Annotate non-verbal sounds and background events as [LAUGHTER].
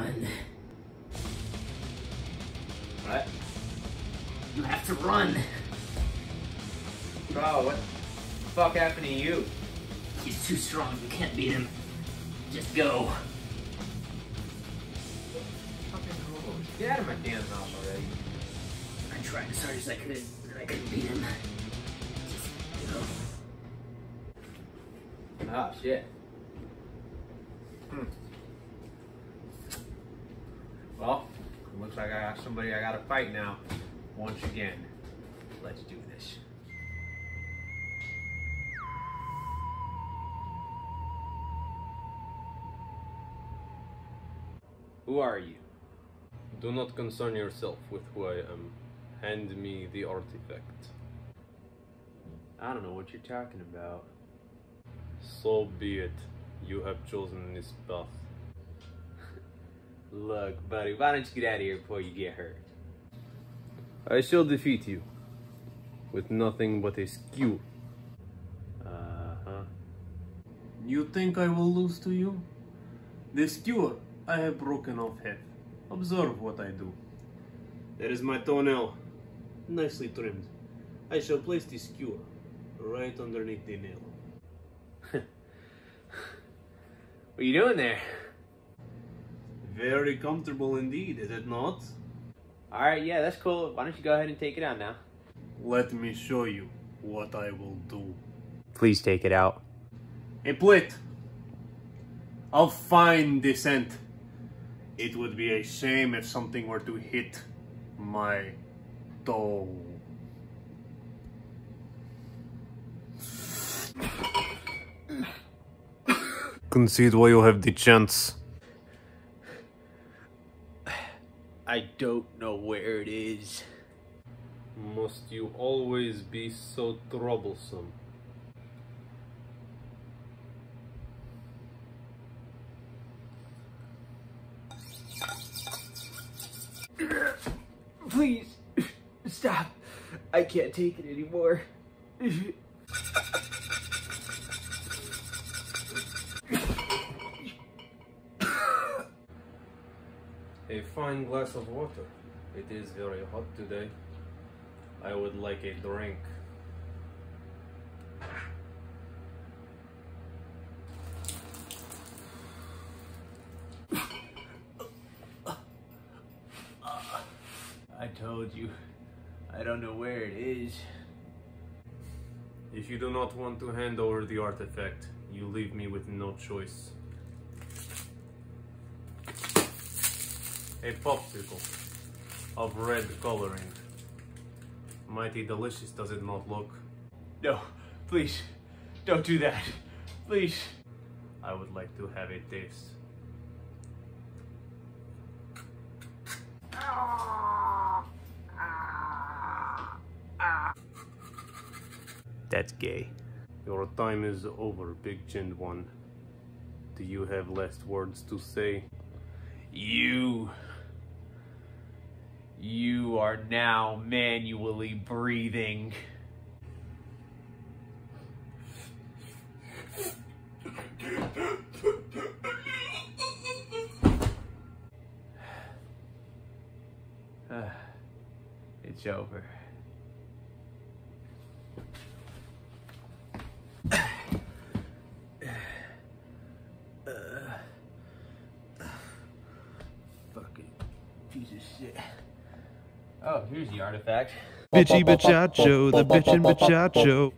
one. What? You have to run. Bro, what the fuck happened to you? He's too strong, you can't beat him. Just go. Get out of my damn mouth already. I tried as hard as I could, but I couldn't beat him. Just go. Oh, shit. Well, it looks like I got somebody I gotta fight now. Once again. Let's do this. Who are you? Do not concern yourself with who I am. Hand me the artifact. I don't know what you're talking about. So be it. You have chosen this path. Look, buddy, why don't you get out of here before you get hurt? I shall defeat you. With nothing but a skewer. Uh-huh. You think I will lose to you? The skewer I have broken off half. Observe what I do. There is my toenail, nicely trimmed. I shall place the skewer right underneath the nail. [LAUGHS] What are you doing there? Very comfortable indeed, is it not? Alright, yeah, that's cool. Why don't you go ahead and take it out now? Let me show you what I will do. Please take it out. A plate of fine descent. It would be a shame if something were to hit my toe. Concede while you have the chance. I don't know where it is. Must you always be so troublesome? [COUGHS] Please, [COUGHS] stop. I can't take it anymore. [COUGHS] A fine glass of water. It is very hot today. I would like a drink. I told you. I don't know where it is. If you do not want to hand over the artifact, you leave me with no choice. A popsicle of red coloring. Mighty delicious, does it not look? No, please, don't do that. Please. I would like to have a taste. That's gay. Your time is over, big chinned one. Do you have last words to say? You. You are now manually breathing. [SIGHS] it's over. Piece of shit. Oh, here's the artifact. Bitchy bachacho, the bitchin' bachacho.